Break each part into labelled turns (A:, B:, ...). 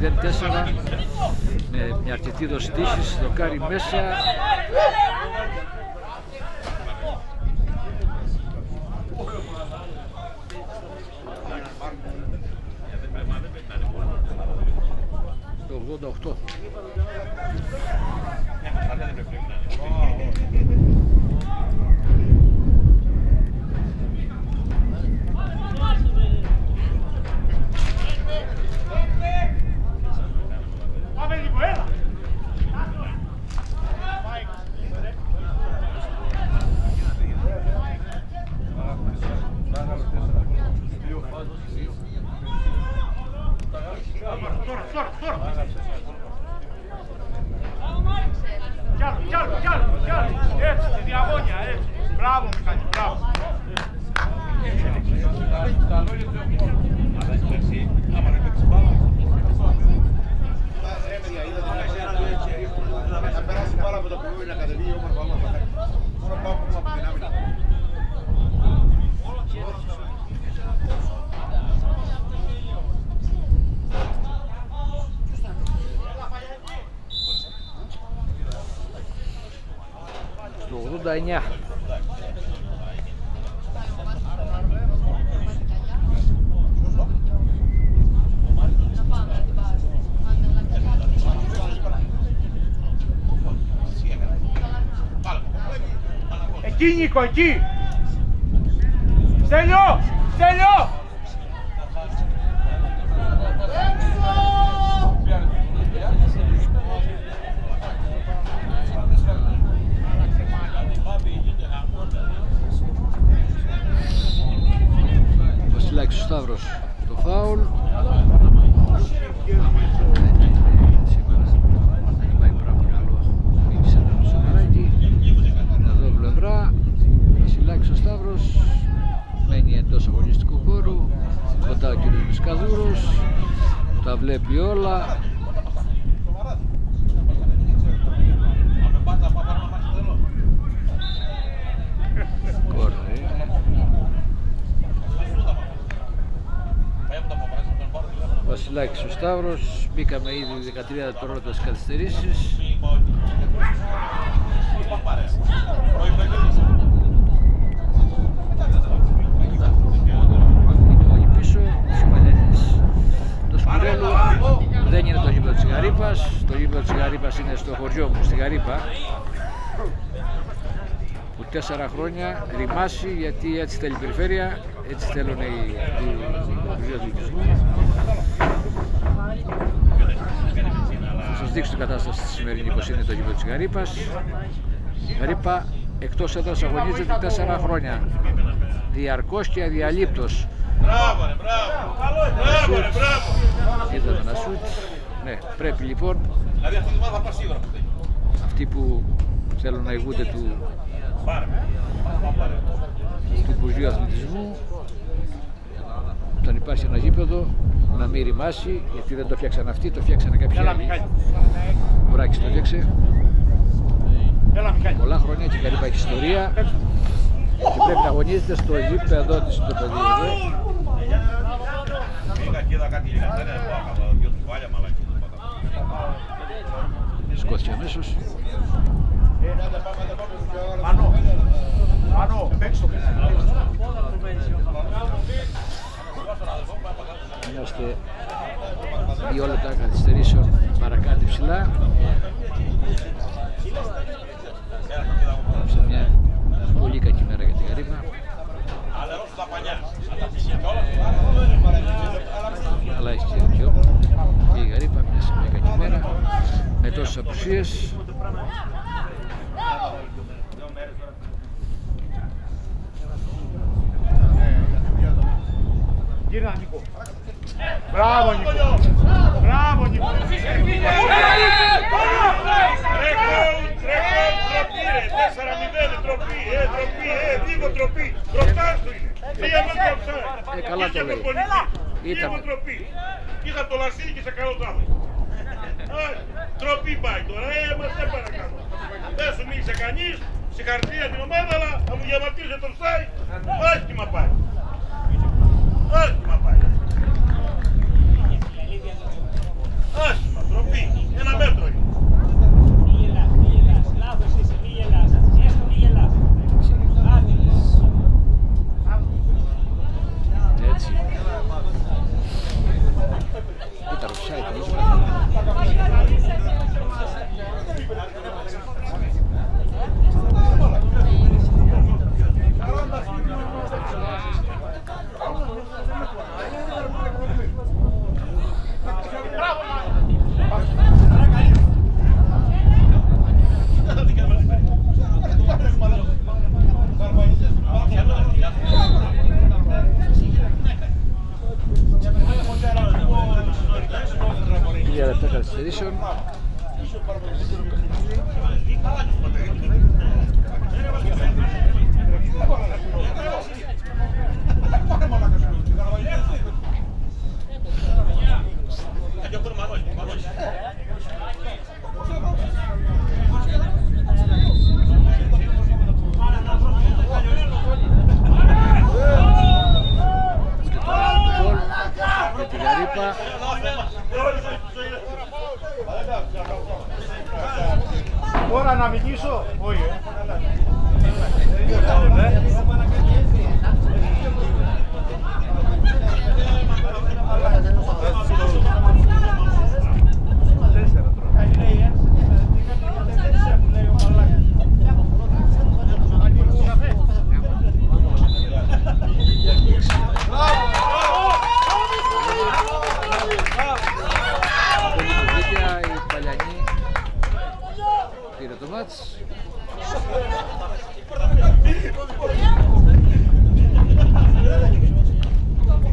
A: 0-4 με μια αρκετή δόση τύχης, δοκάρι μέσα. Το 88 89.
B: Εκεί Νίκο, εκεί! Στέλιο! Στέλιο!
A: Βασιλάκης ο Σταύρος το φάουλ. Δεν πάει πράγμα καλό μίλησε το σοβαράκι εδώ πλευρά Βασιλάκης ο Σταύρος μένει εντός αγωνιστικού χώρου. Κοντά ο κύριος Μισκαδούρος τα βλέπει όλα Κόρνερ είναι. Βασιλάκης ο Σταύρος, μπήκαμε ήδη 13 δευτερόλεπτα στις καθυστερήσεις. Είναι όλοι πίσω, Σιμαλιανής το Σκουρέλου, δεν είναι το γήπεδο της Γαρύπας, το γήπεδο της Γαρύπας είναι στο χωριό μου, στη Γαρύπα που τέσσερα χρόνια ρημάσει γιατί έτσι θέλει η περιφέρεια, έτσι θέλουν οι οι του οικισμού. Θα σας δείξω την κατάσταση στη σημερινή πως είναι το γήπεδο της Γαρύπας. Γαρύπα εκτός έδρας αγωνίζεται τέσσερα χρόνια. Διαρκώς και αδιαλείπτως.
C: Μπράβο, ρε, μπράβο. Μπράβο, ρε, μπράβο.
A: Είδαμε ένα σουτ. Ναι, πρέπει λοιπόν
C: Δηλαδή αυτή τη βάδα θα πάει σίγουρα από τέτοιο.
A: αυτοί που θέλουν να ηγούνται του,
C: Πάρε.
A: του Υπουργείου Αθλητισμού όταν υπάρχει ένα γήπεδο να μην ρημάσει γιατί δεν το φτιάξαν αυτοί, το φτιάξανε κάποιοι
B: Έλα
A: άλλοι.
B: Μιχάλη.
A: Ο Μπουράκης το φτιάξε
B: Έλα Μιχάλη.
A: πολλά χρόνια και καλή υπάρχει ιστορία και πρέπει να αγωνίζεται στο γήπεδο της το παιδί εδώ.
C: Πήγα και είδα κάτι λιγότερα, δεν έχω δυο κουβάλια μαλακή.
A: Σκόθηκε αμέσως.
B: Πάνω. Πάνω. Παίξω.
A: Είμαστε δύο λεπτά καθυστερήσεων παρακάτω ψηλά. Σε μια πολύ κακή μέρα για τη Γαρύπα.
C: Αλλά στα πανιά.
A: Αλλά έχει και δίκιο. Και η Γαρύπα μια σε μια κακή μέρα με τόσες απουσίες.
B: Γύρνα Νίκο. Μπράβο Νίκο. Μπράβο Νίκο.
A: Ε, καλά το λέει. Ήταν.
C: Ήταν τροπή. Είχα το λασίδι και σε καλό το άνθρωπο. Ε, Τροπή πάει τώρα, ε, μας δεν παρακάτω. Δεν σου μίλησε κανείς, συγχαρητήρια την ομάδα, αλλά θα μου διαμαρτύρησε τον Στάι, άσχημα πάει. Άσχημα
A: Așa, tropii, în aí. Τρία λεπτά καθυστερήσεων.
B: Τώρα να μιλήσω. Όχι.
A: Πολύ βοήθεια η Παλιανή πήρε το μάτς.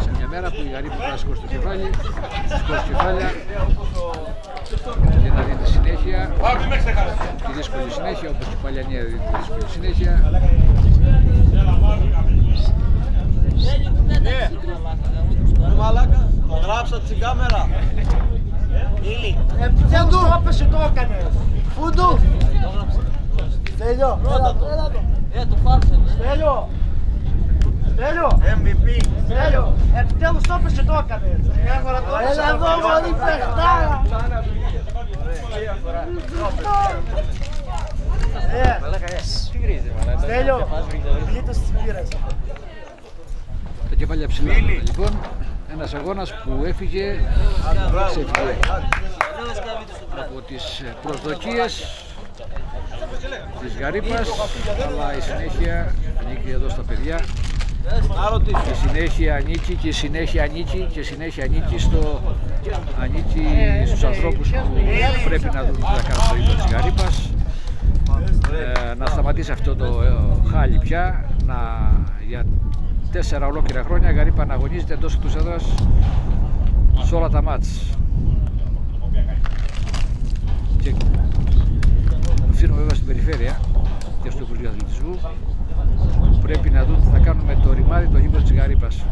A: Σε μια μέρα που η Γαρύπη πρέπει να σηκώσει το κεφάλι, σηκώσει κεφάλια και να δίνει συνέχεια,
C: Πάρτε με ξεχάσεις.
A: τη δύσκολη συνέχεια όπως και η Παλιανή δίνει τη δύσκολη συνέχεια.
D: Ρε μαλάκα, το γράψατε στην κάμερα. Ήλι.
E: Φούντου, όπεσε το έκανες. Φούντου. Στέλιο, έλα το.
D: Ε, το φάρσε, ναι.
E: Στέλιο. Στέλιο.
D: MVP.
E: Στέλιο. Επιτέλους το έπεσε το έκανες. Έλα εδώ μωρή παιχτάρα. Ε, Στέλιο, γλίτωσε τις πύρες.
A: Τα κεφάλια ψηλά. Λοιπόν, ένας αγώνας που έφυγε, ξέφυγε από τις προσδοκίες της Γαρύπας, αλλά η συνέχεια ανήκει εδώ στα παιδιά.
D: Να ρωτήσω.
A: Η συνέχεια ανήκει και η συνέχεια ανήκει και η συνέχεια ανήκει στο ανήκει στους ανθρώπους που πρέπει να δουν τι θα κάνουν στο ίδιο της Γαρύπας. Ε, να σταματήσει αυτό το ε, χάλι πια, να, για τέσσερα ολόκληρα χρόνια η Γαρύπα να αγωνίζεται εντός του έδρας σε όλα τα μάτς. Και αφήνω βέβαια στην περιφέρεια και στο Υπουργείο Αθλητισμού πρέπει να δουν τι θα κάνουν με το ρημάδι το γήπεδο της Γαρύπας.